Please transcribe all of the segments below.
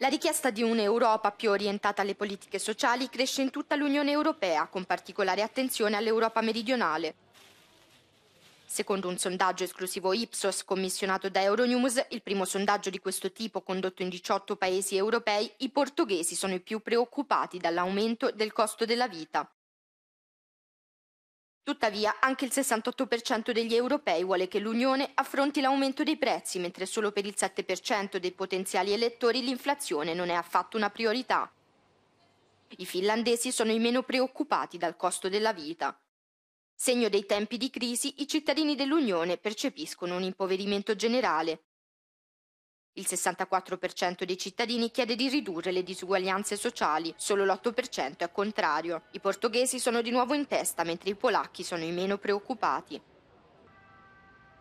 La richiesta di un'Europa più orientata alle politiche sociali cresce in tutta l'Unione Europea, con particolare attenzione all'Europa meridionale. Secondo un sondaggio esclusivo Ipsos commissionato da Euronews, il primo sondaggio di questo tipo condotto in 18 paesi europei, i portoghesi sono i più preoccupati dall'aumento del costo della vita. Tuttavia, anche il 68% degli europei vuole che l'Unione affronti l'aumento dei prezzi, mentre solo per il 7% dei potenziali elettori l'inflazione non è affatto una priorità. I finlandesi sono i meno preoccupati dal costo della vita. Segno dei tempi di crisi, i cittadini dell'Unione percepiscono un impoverimento generale, il 64% dei cittadini chiede di ridurre le disuguaglianze sociali, solo l'8% è contrario. I portoghesi sono di nuovo in testa, mentre i polacchi sono i meno preoccupati.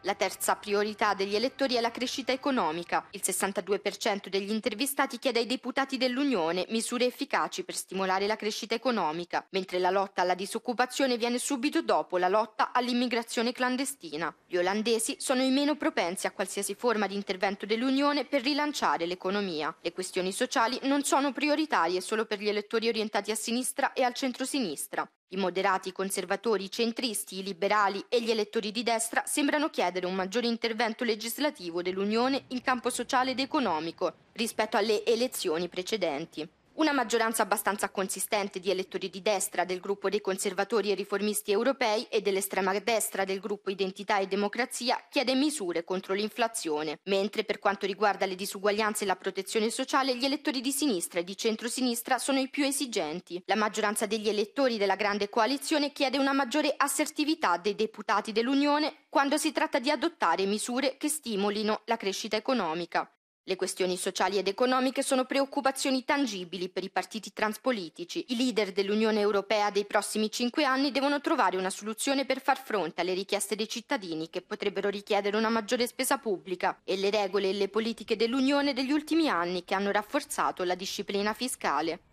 La terza priorità degli elettori è la crescita economica. Il 62% degli intervistati chiede ai deputati dell'Unione misure efficaci per stimolare la crescita economica, mentre la lotta alla disoccupazione viene subito dopo la lotta all'immigrazione clandestina. Gli olandesi sono i meno propensi a qualsiasi forma di intervento dell'Unione per rilanciare l'economia. Le questioni sociali non sono prioritarie solo per gli elettori orientati a sinistra e al centro-sinistra. I moderati, i conservatori, i centristi, i liberali e gli elettori di destra sembrano chiedere un maggiore intervento legislativo dell'Unione in campo sociale ed economico rispetto alle elezioni precedenti. Una maggioranza abbastanza consistente di elettori di destra del gruppo dei conservatori e riformisti europei e dell'estrema destra del gruppo Identità e Democrazia chiede misure contro l'inflazione, mentre per quanto riguarda le disuguaglianze e la protezione sociale gli elettori di sinistra e di centrosinistra sono i più esigenti. La maggioranza degli elettori della grande coalizione chiede una maggiore assertività dei deputati dell'Unione quando si tratta di adottare misure che stimolino la crescita economica. Le questioni sociali ed economiche sono preoccupazioni tangibili per i partiti transpolitici. I leader dell'Unione Europea dei prossimi cinque anni devono trovare una soluzione per far fronte alle richieste dei cittadini che potrebbero richiedere una maggiore spesa pubblica e le regole e le politiche dell'Unione degli ultimi anni che hanno rafforzato la disciplina fiscale.